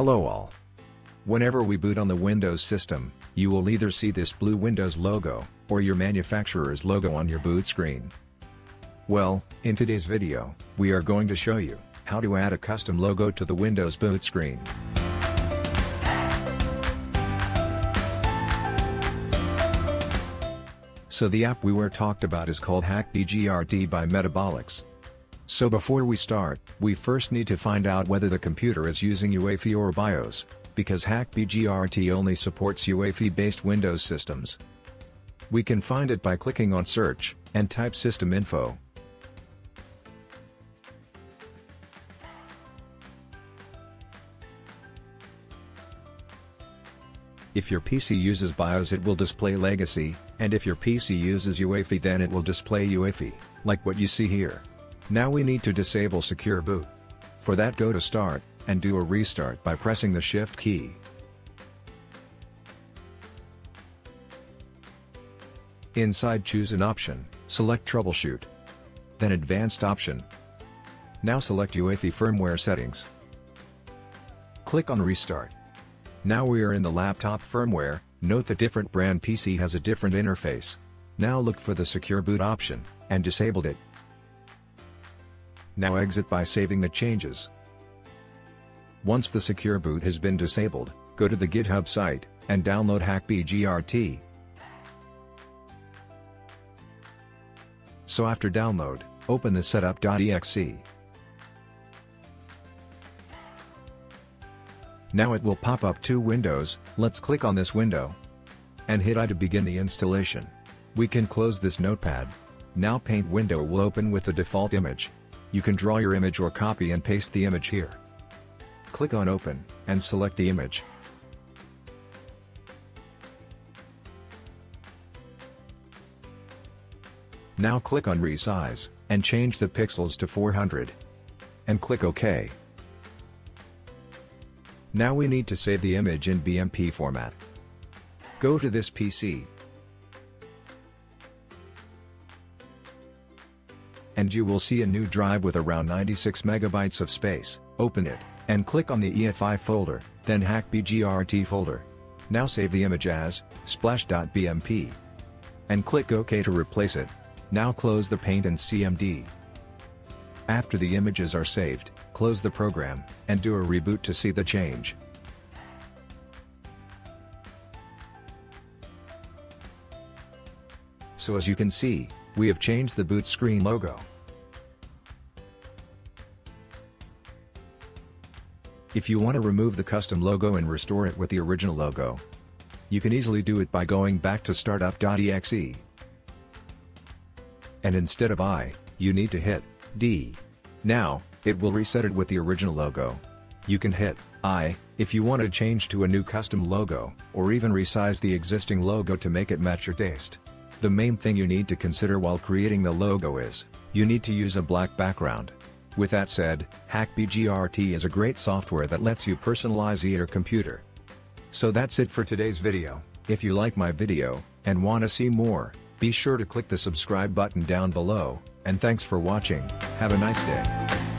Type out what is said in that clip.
Hello all. Whenever we boot on the Windows system, you will either see this blue Windows logo, or your manufacturer's logo on your boot screen. Well, in today's video, we are going to show you, how to add a custom logo to the Windows boot screen. So the app we were talked about is called HackBGRT by Metabolix. So before we start, we first need to find out whether the computer is using UEFI or BIOS, because HackBGRT only supports UEFI-based Windows systems. We can find it by clicking on Search, and type System Info. If your PC uses BIOS it will display Legacy, and if your PC uses UEFI then it will display UEFI, like what you see here. Now we need to disable Secure Boot. For that go to Start, and do a restart by pressing the Shift key. Inside choose an option, select Troubleshoot. Then Advanced option. Now select UEFI firmware settings. Click on Restart. Now we are in the laptop firmware, note the different brand PC has a different interface. Now look for the Secure Boot option, and disabled it. Now exit by saving the changes. Once the Secure Boot has been disabled, go to the GitHub site, and download HackBGRT. So after download, open the setup.exe. Now it will pop up two windows, let's click on this window. And hit I to begin the installation. We can close this notepad. Now paint window will open with the default image. You can draw your image or copy and paste the image here. Click on open, and select the image. Now click on resize, and change the pixels to 400. And click OK. Now we need to save the image in BMP format. Go to this PC. And you will see a new drive with around 96 megabytes of space, open it, and click on the EFI folder, then HackBGRT folder. Now save the image as, splash.bmp. And click OK to replace it. Now close the Paint and CMD. After the images are saved, close the program, and do a reboot to see the change. So as you can see, we have changed the boot screen logo. If you want to remove the custom logo and restore it with the original logo, you can easily do it by going back to startup.exe. And instead of I, you need to hit D. Now, it will reset it with the original logo. You can hit I, if you want to change to a new custom logo, or even resize the existing logo to make it match your taste. The main thing you need to consider while creating the logo is, you need to use a black background. With that said, HackBGRT is a great software that lets you personalize your computer. So that's it for today's video. If you like my video, and want to see more, be sure to click the subscribe button down below, and thanks for watching, have a nice day.